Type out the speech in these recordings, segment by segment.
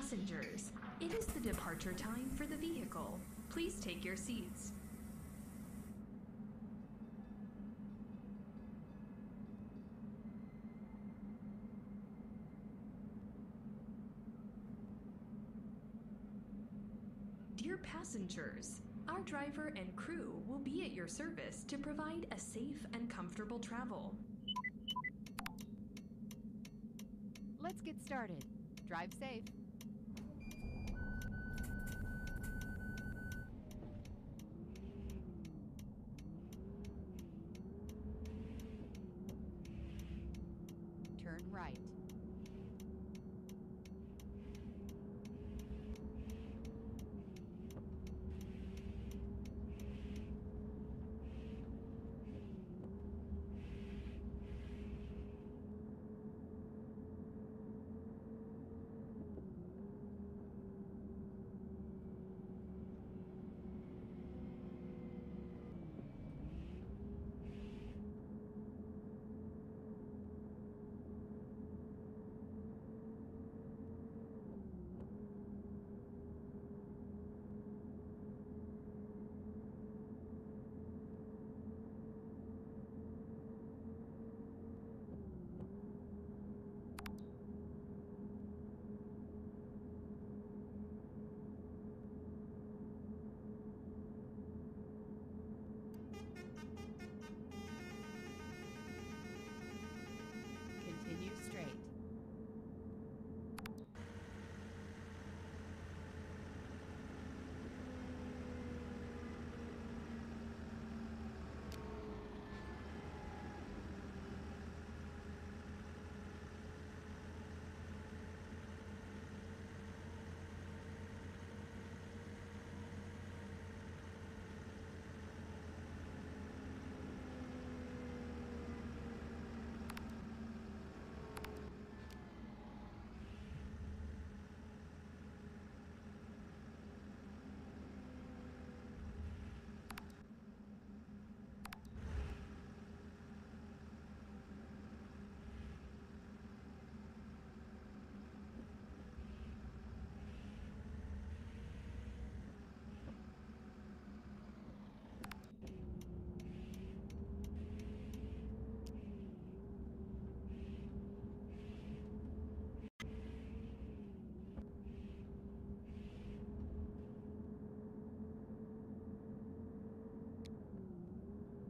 passengers, it is the departure time for the vehicle. Please take your seats. Dear passengers, our driver and crew will be at your service to provide a safe and comfortable travel. Let's get started. Drive safe. Turn right.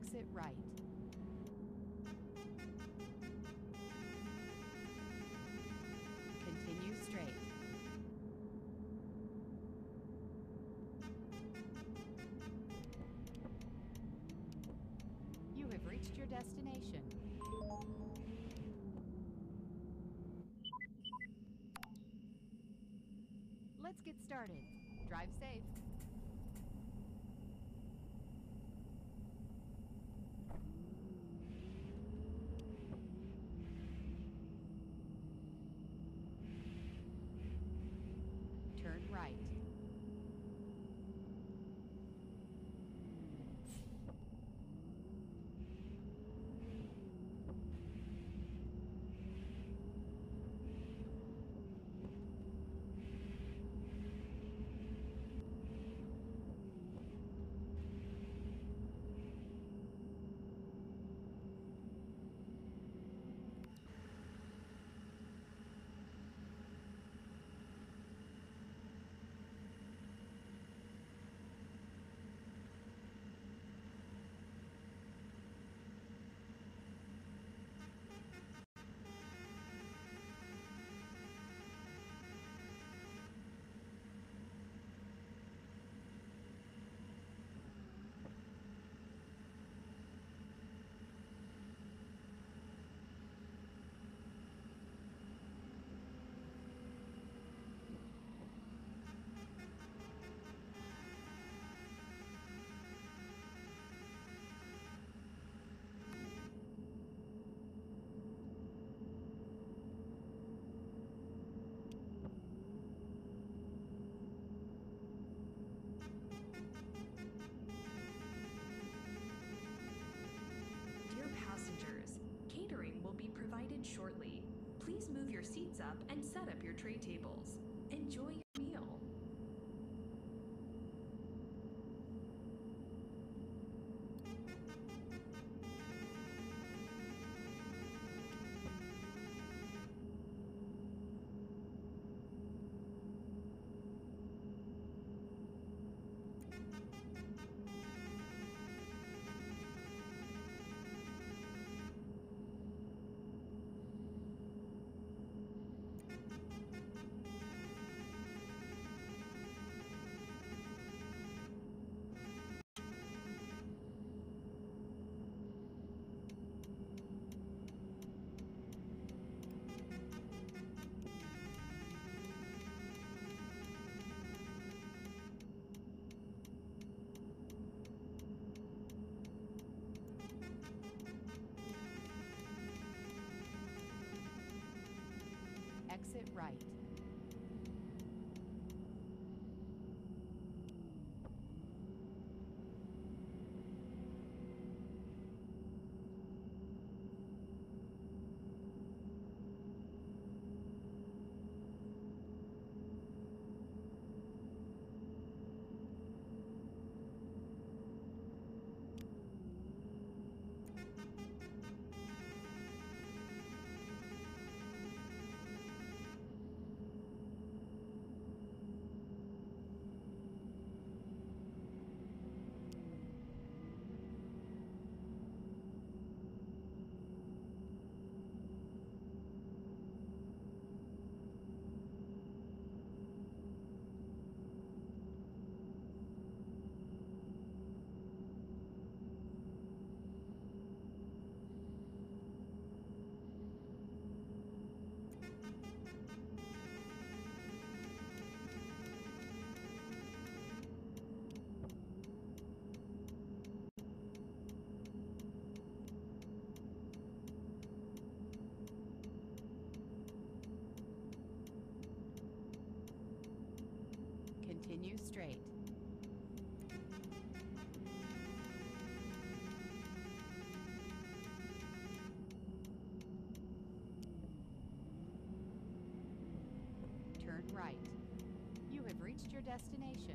Exit right. Continue straight. You have reached your destination. Let's get started. Drive safe. Up and set up your tray tables. Enjoy right. Right. You have reached your destination.